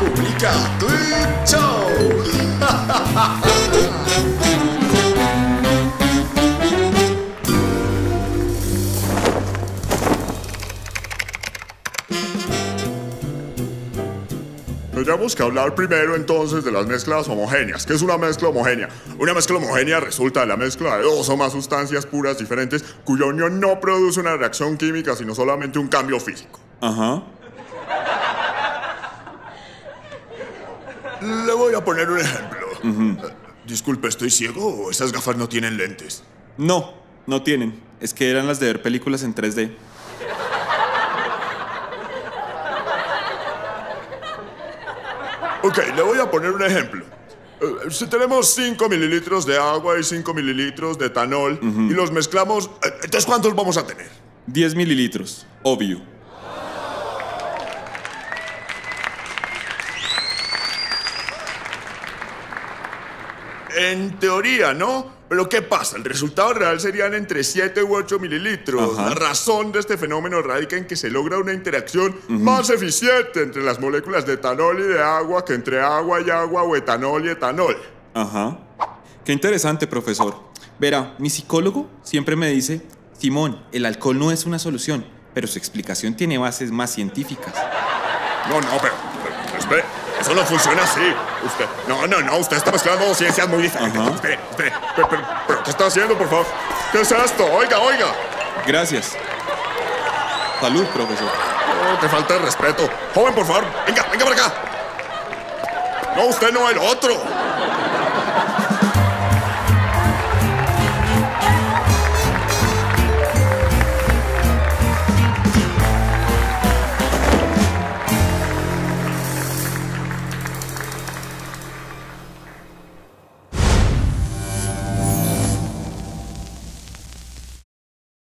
Pública Tweet Show. Tendríamos que hablar primero entonces de las mezclas homogéneas. ¿Qué es una mezcla homogénea? Una mezcla homogénea resulta de la mezcla de dos o más sustancias puras diferentes cuya unión no produce una reacción química sino solamente un cambio físico. Ajá. Le voy a poner un ejemplo. Disculpe, ¿estoy ciego o esas gafas no tienen lentes? No, no tienen. Es que eran las de ver películas en 3D. Ok, le voy a poner un ejemplo. Eh, si tenemos 5 mililitros de agua y 5 mililitros de etanol y los mezclamos, eh, entonces ¿cuántos vamos a tener? 10 mililitros, obvio. En teoría, ¿no? Pero ¿qué pasa? El resultado real serían entre 7 u 8 mililitros. Ajá. La razón de este fenómeno radica en que se logra una interacción más eficiente entre las moléculas de etanol y de agua que entre agua y agua o etanol y etanol. Ajá. Qué interesante, profesor. Verá, mi psicólogo siempre me dice, Simón, el alcohol no es una solución, pero su explicación tiene bases más científicas. No, no, pero, pero, espere, eso no funciona así. Usted, no, no, no, usted está mezclando ciencias muy diferentes. Ajá. Espere, espere, pero, pero, pero, ¿qué está haciendo, por favor? ¿Qué es esto? Oiga, oiga. Gracias. Salud, profesor. No, te falta de respeto. Joven, por favor, venga, venga para acá. No, usted no, el otro.